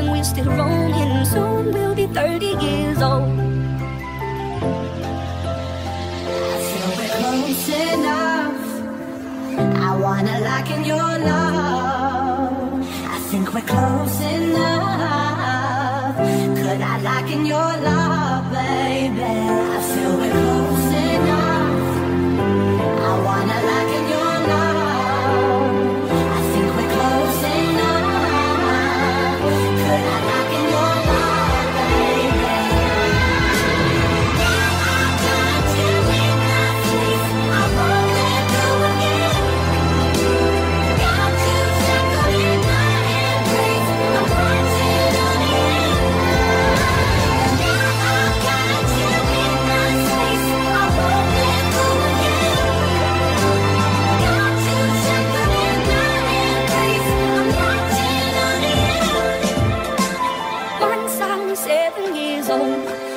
alone, and soon we'll be 30 years old. I feel we're close enough. I wanna lock in your love. I think we're close enough. Could I lock in your love,